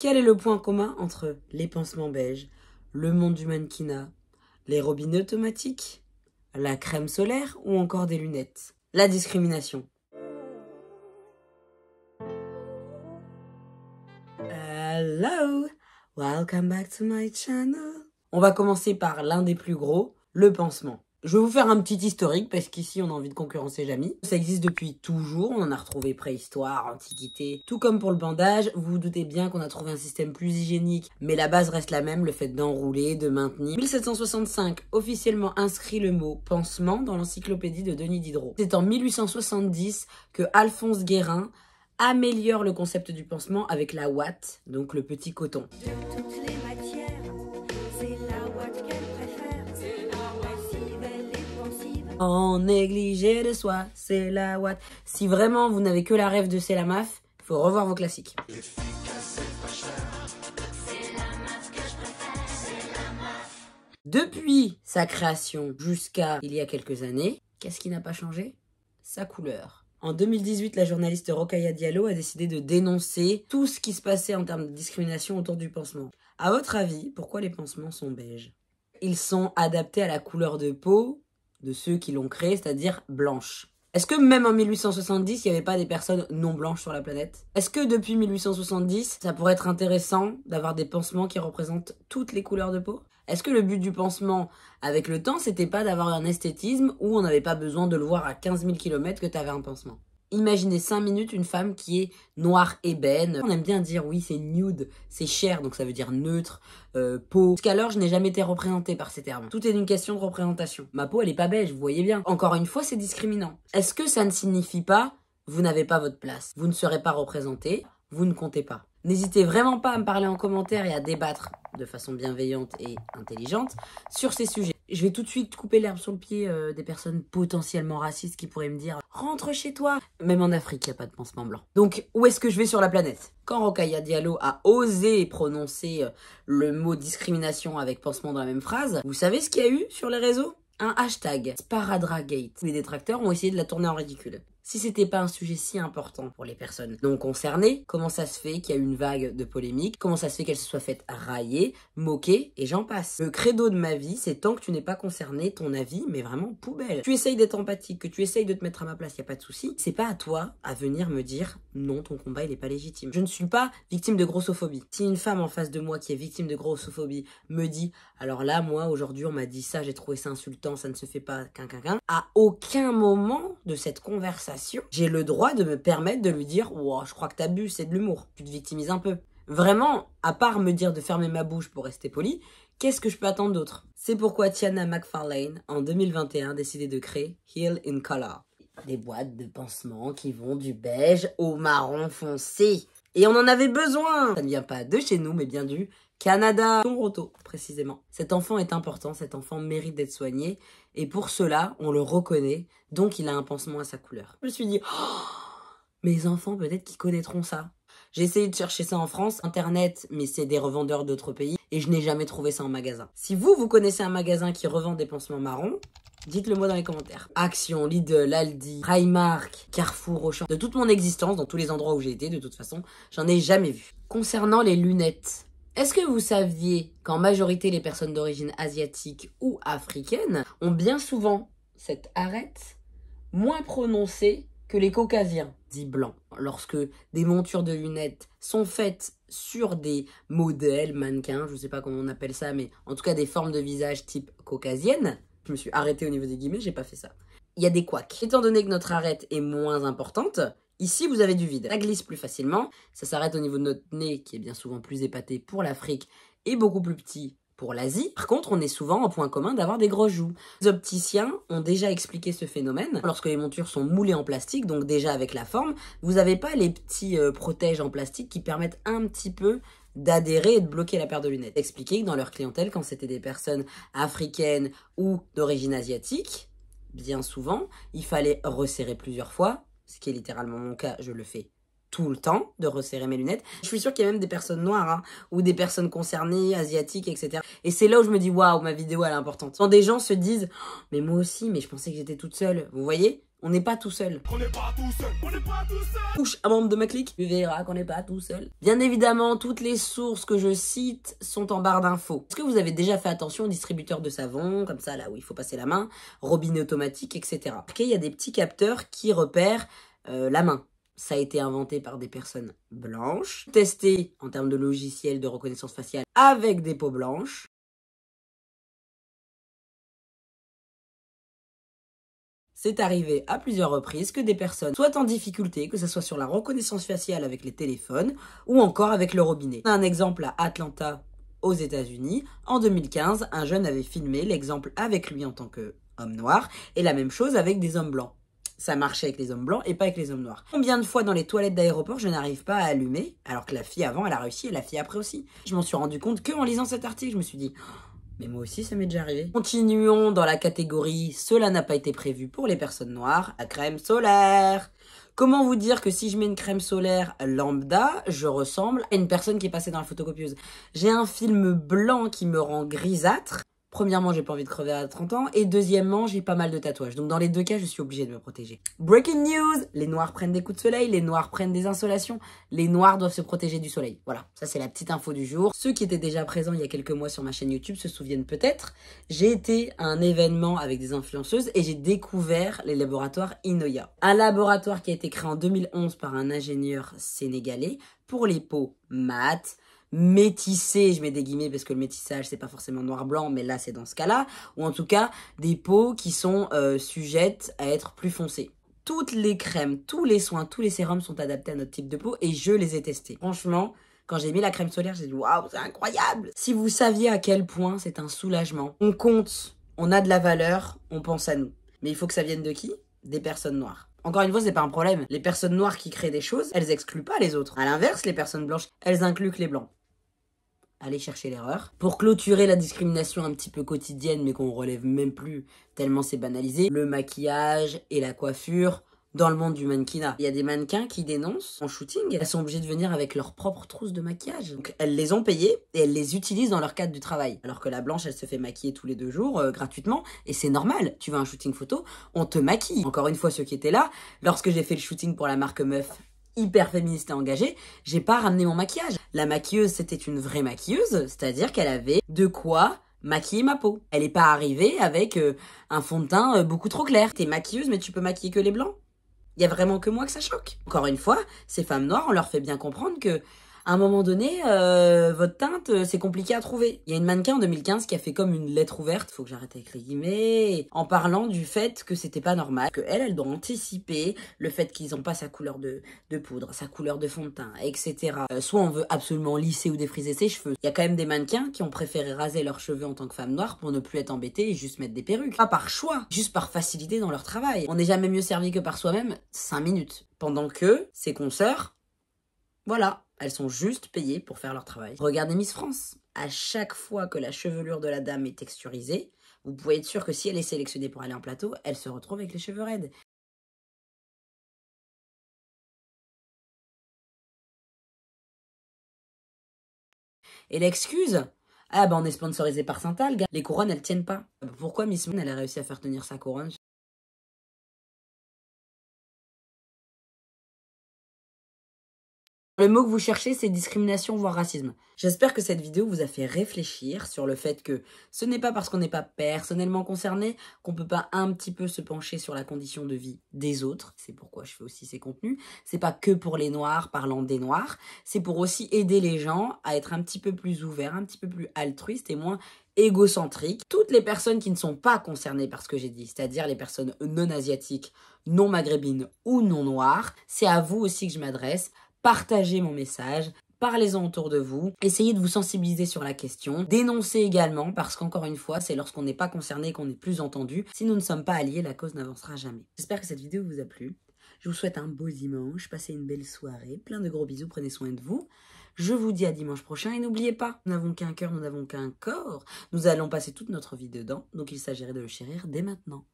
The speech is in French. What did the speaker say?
Quel est le point commun entre les pansements beiges, le monde du mannequinat, les robinets automatiques, la crème solaire ou encore des lunettes? La discrimination. Hello, welcome back to my channel. On va commencer par l'un des plus gros, le pansement. Je vais vous faire un petit historique parce qu'ici on a envie de concurrencer Jamie. Ça existe depuis toujours, on en a retrouvé préhistoire, antiquité. Tout comme pour le bandage, vous vous doutez bien qu'on a trouvé un système plus hygiénique, mais la base reste la même, le fait d'enrouler, de maintenir. 1765, officiellement inscrit le mot pansement dans l'encyclopédie de Denis Diderot. C'est en 1870 que Alphonse Guérin améliore le concept du pansement avec la ouate, donc le petit coton. En négligé de soi, c'est la Watt. Si vraiment vous n'avez que la rêve de C'est la MAF, faut revoir vos classiques. Depuis sa création jusqu'à il y a quelques années, qu'est-ce qui n'a pas changé? Sa couleur. En 2018, la journaliste Rokaya Diallo a décidé de dénoncer tout ce qui se passait en termes de discrimination autour du pansement. À votre avis, pourquoi les pansements sont beiges? Ils sont adaptés à la couleur de peau de ceux qui l'ont créé, c'est-à-dire blanche. Est-ce que même en 1870, il n'y avait pas des personnes non blanches sur la planète? Est-ce que depuis 1870, ça pourrait être intéressant d'avoir des pansements qui représentent toutes les couleurs de peau? Est-ce que le but du pansement avec le temps, c'était pas d'avoir un esthétisme où on n'avait pas besoin de le voir à 15 000 km que tu avais un pansement? Imaginez 5 minutes une femme qui est noire ébène. On aime bien dire oui c'est nude, c'est cher, donc ça veut dire neutre, euh, peau. Jusqu'alors je n'ai jamais été représentée par ces termes. Tout est une question de représentation. Ma peau elle est pas beige, vous voyez bien. Encore une fois c'est discriminant. Est-ce que ça ne signifie pas vous n'avez pas votre place, vous ne serez pas représenté, vous ne comptez pas N'hésitez vraiment pas à me parler en commentaire et à débattre de façon bienveillante et intelligente sur ces sujets. Je vais tout de suite couper l'herbe sur le pied euh, des personnes potentiellement racistes qui pourraient me dire rentre chez toi. Même en Afrique, il n'y a pas de pansement blanc. Donc, où est-ce que je vais sur la planète? Quand Rokaya Diallo a osé prononcer euh, le mot discrimination avec pansement dans la même phrase, vous savez ce qu'il y a eu sur les réseaux? Un hashtag, Sparadragate. Les détracteurs ont essayé de la tourner en ridicule si c'était pas un sujet si important pour les personnes non concernées, comment ça se fait qu'il y a une vague de polémique Comment ça se fait qu'elle se soit faite railler, moquer et j'en passe Le credo de ma vie, c'est tant que tu n'es pas concerné, ton avis, mais vraiment poubelle. Tu essayes d'être empathique, que tu essayes de te mettre à ma place, y a pas de souci. C'est pas à toi à venir me dire non, ton combat il est pas légitime. Je ne suis pas victime de grossophobie. Si une femme en face de moi qui est victime de grossophobie me dit alors là, moi aujourd'hui on m'a dit ça, j'ai trouvé ça insultant, ça ne se fait pas, qu'un qu'un à aucun moment de cette conversation j'ai le droit de me permettre de lui dire wow, je crois que t'abuses, c'est de l'humour, tu te victimises un peu. Vraiment, à part me dire de fermer ma bouche pour rester poli, qu'est-ce que je peux attendre d'autre? C'est pourquoi Tiana McFarlane, en 2021, a de créer Heal in Color. Des boîtes de pansement qui vont du beige au marron foncé. Et on en avait besoin Ça ne vient pas de chez nous, mais bien du Canada, Toronto précisément. Cet enfant est important, cet enfant mérite d'être soigné et pour cela, on le reconnaît, donc il a un pansement à sa couleur. Je me suis dit, oh, mes enfants peut-être qu'ils connaîtront ça. J'ai essayé de chercher ça en France, internet, mais c'est des revendeurs d'autres pays et je n'ai jamais trouvé ça en magasin. Si vous, vous connaissez un magasin qui revend des pansements marrons, Dites-le moi dans les commentaires. Action, Lidl, Aldi, Primark, Carrefour, Auchan. De toute mon existence, dans tous les endroits où j'ai été, de toute façon, j'en ai jamais vu. Concernant les lunettes, est-ce que vous saviez qu'en majorité les personnes d'origine asiatique ou africaine ont bien souvent cette arête moins prononcée que les caucasiens, dits blancs Lorsque des montures de lunettes sont faites sur des modèles, mannequins, je ne sais pas comment on appelle ça, mais en tout cas des formes de visage type caucasienne, je me suis arrêtée au niveau des guillemets, j'ai pas fait ça. Il y a des couacs. Étant donné que notre arête est moins importante, Ici, vous avez du vide. Ça glisse plus facilement. Ça s'arrête au niveau de notre nez, qui est bien souvent plus épaté pour l'Afrique et beaucoup plus petit pour l'Asie. Par contre, on est souvent en point commun d'avoir des grosses joues. Les opticiens ont déjà expliqué ce phénomène. Lorsque les montures sont moulées en plastique, donc déjà avec la forme, vous n'avez pas les petits euh, protèges en plastique qui permettent un petit peu d'adhérer et de bloquer la paire de lunettes. Expliquer que dans leur clientèle, quand c'était des personnes africaines ou d'origine asiatique, bien souvent, il fallait resserrer plusieurs fois ce qui est littéralement mon cas, je le fais tout le temps de resserrer mes lunettes. Je suis sûre qu'il y a même des personnes noires hein, ou des personnes concernées, asiatiques, etc. Et c'est là où je me dis waouh, ma vidéo elle est importante. Quand des gens se disent oh, mais moi aussi, mais je pensais que j'étais toute seule. Vous voyez? On n'est pas tout seul. On n'est pas tout seul. On n'est pas tout seul. Touche un membre de ma clique, tu verras qu'on n'est pas tout seul. Bien évidemment, toutes les sources que je cite sont en barre d'infos. Est-ce que vous avez déjà fait attention aux distributeurs de savon, comme ça, là où il faut passer la main, robinet automatique, etc. Il y a des petits capteurs qui repèrent euh, la main. Ça a été inventé par des personnes blanches, testé en termes de logiciel de reconnaissance faciale avec des peaux blanches. C'est arrivé à plusieurs reprises que des personnes soient en difficulté, que ce soit sur la reconnaissance faciale avec les téléphones ou encore avec le robinet. Un exemple à Atlanta aux États-Unis, en 2015, un jeune avait filmé l'exemple avec lui en tant qu'homme noir et la même chose avec des hommes blancs. Ça marchait avec les hommes blancs et pas avec les hommes noirs. Combien de fois dans les toilettes d'aéroport je n'arrive pas à allumer alors que la fille avant elle a réussi et la fille après aussi? Je m'en suis rendu compte que en lisant cet article, je me suis dit mais moi aussi, ça m'est déjà arrivé. Continuons dans la catégorie Cela n'a pas été prévu pour les personnes noires, crème solaire. Comment vous dire que si je mets une crème solaire lambda, je ressemble à une personne qui est passée dans la photocopieuse? J'ai un film blanc qui me rend grisâtre Premièrement, j'ai pas envie de crever à 30 ans. Et deuxièmement, j'ai pas mal de tatouages. Donc dans les deux cas, je suis obligée de me protéger. Breaking news Les noirs prennent des coups de soleil, les noirs prennent des insolations. Les noirs doivent se protéger du soleil. Voilà, ça c'est la petite info du jour. Ceux qui étaient déjà présents il y a quelques mois sur ma chaîne YouTube se souviennent peut-être. J'ai été à un événement avec des influenceuses et j'ai découvert les laboratoires Inoya. Un laboratoire qui a été créé en 2011 par un ingénieur sénégalais pour les peaux mates, métissé, je mets des guillemets parce que le métissage c'est pas forcément noir-blanc, mais là c'est dans ce cas-là, ou en tout cas des peaux qui sont euh, sujettes à être plus foncées. Toutes les crèmes, tous les soins, tous les sérums sont adaptés à notre type de peau et je les ai testés. Franchement, quand j'ai mis la crème solaire, j'ai dit waouh, c'est incroyable. Si vous saviez à quel point c'est un soulagement, on compte, on a de la valeur, on pense à nous. Mais il faut que ça vienne de qui? Des personnes noires. Encore une fois, c'est pas un problème. Les personnes noires qui créent des choses, elles excluent pas les autres. À l'inverse, les personnes blanches, elles incluent que les blancs aller chercher l'erreur. Pour clôturer la discrimination un petit peu quotidienne, mais qu'on relève même plus tellement c'est banalisé, le maquillage et la coiffure dans le monde du mannequinat. Il y a des mannequins qui dénoncent en shooting, elles sont obligées de venir avec leurs propres trousses de maquillage. Donc elles les ont payées et elles les utilisent dans leur cadre du travail. Alors que la blanche, elle se fait maquiller tous les deux jours euh, gratuitement et c'est normal. Tu veux un shooting photo, on te maquille. Encore une fois, ceux qui étaient là, lorsque j'ai fait le shooting pour la marque Meuf hyper féministe et engagée, j'ai pas ramené mon maquillage. La maquilleuse, c'était une vraie maquilleuse, c'est-à-dire qu'elle avait de quoi maquiller ma peau. Elle est pas arrivée avec euh, un fond de teint euh, beaucoup trop clair. T'es maquilleuse, mais tu peux maquiller que les blancs. Il y a vraiment que moi que ça choque. Encore une fois, ces femmes noires, on leur fait bien comprendre que à un moment donné, euh, votre teinte, euh, c'est compliqué à trouver. Il y a une mannequin en 2015 qui a fait comme une lettre ouverte, faut que j'arrête avec les guillemets, en parlant du fait que c'était pas normal, que elle, elle doit anticiper le fait qu'ils ont pas sa couleur de, poudre, sa couleur de fond de teint, etc. Euh, soit on veut absolument lisser ou défriser ses cheveux. Il y a quand même des mannequins qui ont préféré raser leurs cheveux en tant que femme noire pour ne plus être embêtés et juste mettre des perruques. Pas par choix, juste par facilité dans leur travail. On n'est jamais mieux servi que par soi-même 5 minutes. Pendant que ses consoeurs, voilà, elles sont juste payées pour faire leur travail. Regardez Miss France. À chaque fois que la chevelure de la dame est texturisée, vous pouvez être sûr que si elle est sélectionnée pour aller en plateau, elle se retrouve avec les cheveux raides. Et l'excuse? Ah bah on est sponsorisé par Saint-Algue, les couronnes elles tiennent pas. Pourquoi Miss Moon elle a réussi à faire tenir sa couronne? Le mot que vous cherchez, c'est discrimination, voire racisme. J'espère que cette vidéo vous a fait réfléchir sur le fait que ce n'est pas parce qu'on n'est pas personnellement concerné qu'on peut pas un petit peu se pencher sur la condition de vie des autres. C'est pourquoi je fais aussi ces contenus. C'est pas que pour les noirs, parlant des noirs. C'est pour aussi aider les gens à être un petit peu plus ouverts, un petit peu plus altruistes et moins égocentriques. Toutes les personnes qui ne sont pas concernées par ce que j'ai dit, c'est-à-dire les personnes non asiatiques, non maghrébines ou non noires, c'est à vous aussi que je m'adresse partagez mon message, parlez-en autour de vous, essayez de vous sensibiliser sur la question, dénoncez également, parce qu'encore une fois, c'est lorsqu'on n'est pas concerné qu'on est plus entendu. Si nous ne sommes pas alliés, la cause n'avancera jamais. J'espère que cette vidéo vous a plu. Je vous souhaite un beau dimanche, passez une belle soirée, plein de gros bisous, prenez soin de vous. Je vous dis à dimanche prochain et n'oubliez pas, nous n'avons qu'un cœur, nous n'avons qu'un corps. Nous allons passer toute notre vie dedans, donc il s'agirait de le chérir dès maintenant.